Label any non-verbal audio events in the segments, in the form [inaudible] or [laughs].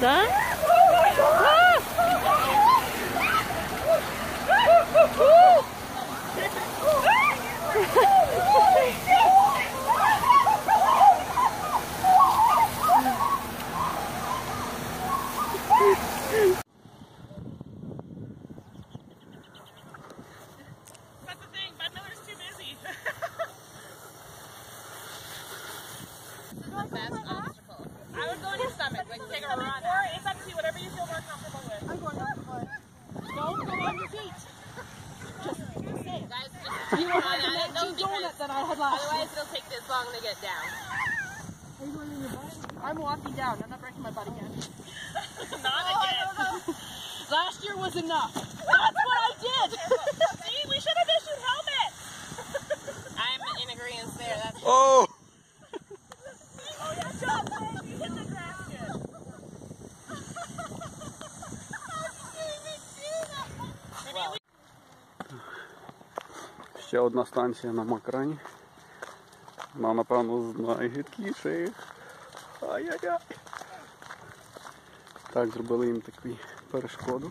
Done? Best. [laughs] take a run. Or it's up to you, whatever you feel more comfortable with. I'm going on foot. [laughs] Don't go on your feet. Just say it. Guys, just, you will have the that I had last Otherwise, it'll take this long to get down. Are you your? I'm walking down. I'm not breaking my butt again. [laughs] not oh, again. [laughs] Last year was enough. That's what I did. See, we should have issued helmets. I'm in agreement there. That's oh. Ще одна станція на Макрані. Вона, напевно, з найгидкіших. Ай-яй-яй. Так, зробили їм таку перешкоду.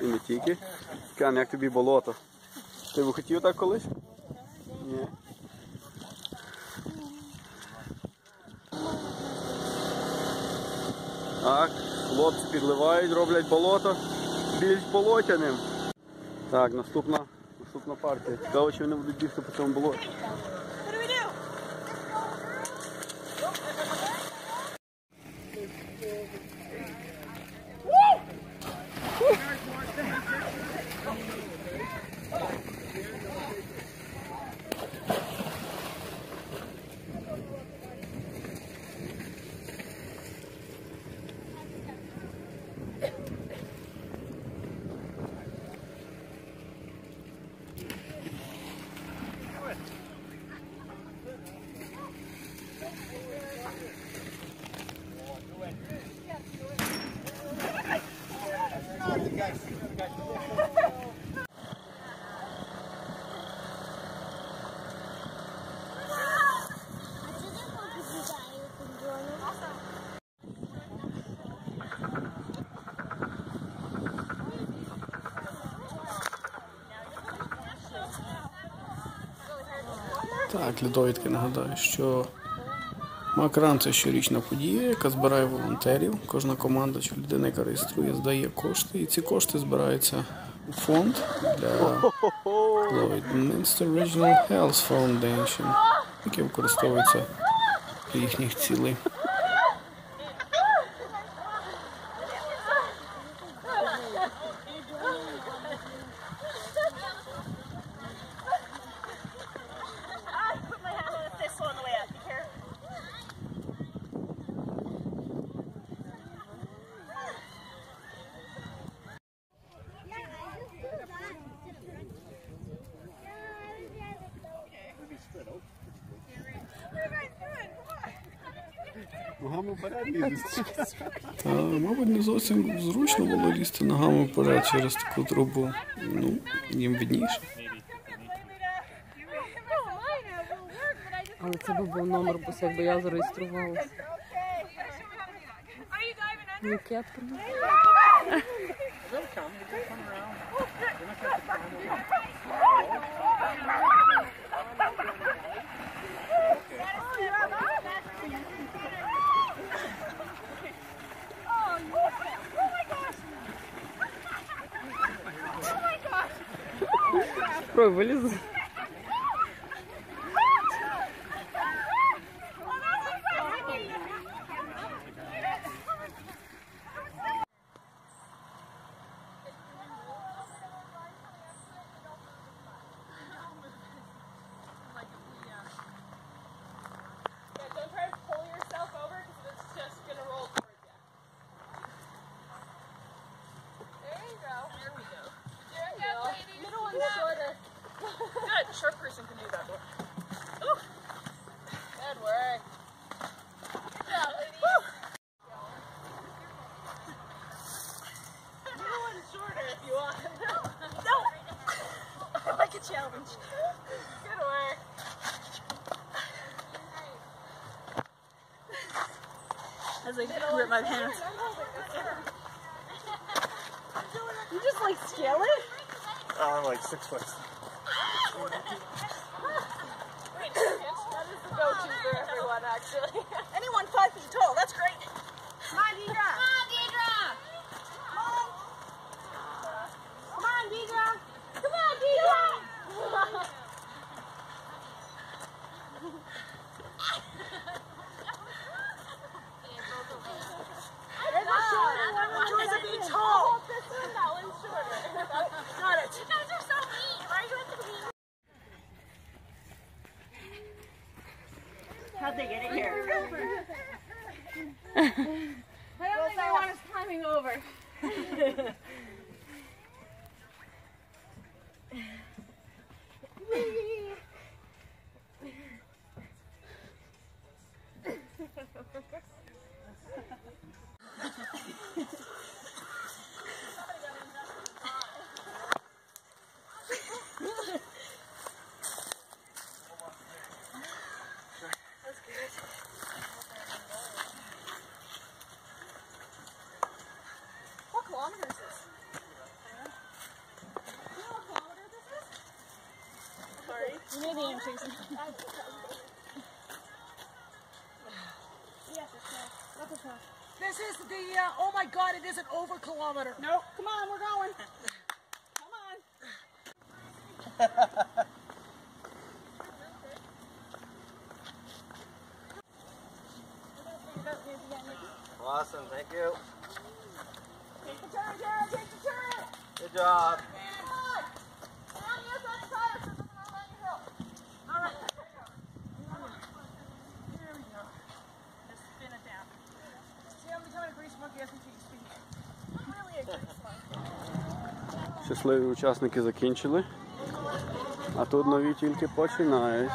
І не тільки. Лук'ян, як тобі болото? Ти б хотів так колись? Ні. Так, хлопці підливають, роблять болото більш болотяним. Так, наступна, наступна партія. Цікаво, чи вони будуть бігти по цьому болоту. Так, для довідки нагадаю, що Макран це щорічна подія, яка збирає волонтерів. Кожна команда чи людина, яка реєструє, здає кошти. І ці кошти збираються у фонд для Lloydminster Regional Health Foundation, який використовується для їхніх цілей. Ногами вперед Та, мабуть, не зовсім зручно було лізти ногами вперед через таку трубу. Ну, їм видніше. Але це би був номер бус, якби я зареєструвалася. Букет. Ой, виліз. Yeah, don't try to pull yourself over because it's you. There. There we go. There you go. Middle one's shorter. Good. Short person can do that one. Ooh. Good work. Good job, ladies. Middle one's shorter if you want. no. [laughs] challenge. Good work. As I [laughs] rip my pants. [laughs] You just like scale it? Oh, I'm like six foot. Wait, that is the go-to for everyone, actually. Anyone five feet tall, that's great. Come on, Deidre. Come on, Deidre. Come on. Come on, Deidre. Come on, Deidre. There's a shorter one. Joy's a bit tall. This one, that one's shorter. Got it. You guys are so mean. Why are you at the mean? Get it here? [laughs] I don't think they want us climbing over. [laughs] What kilometer is this? You know what kilometer this is? Sorry. You need the name, Jason. Yes, it's that's a truck. This is the, uh, oh my god, it is an over kilometer. Nope. Come on, we're going. Come on. Awesome, thank you. Take the turn, Jared. Take the turn. Good job. Щасливі учасники закінчили, а тут нові тільки починають.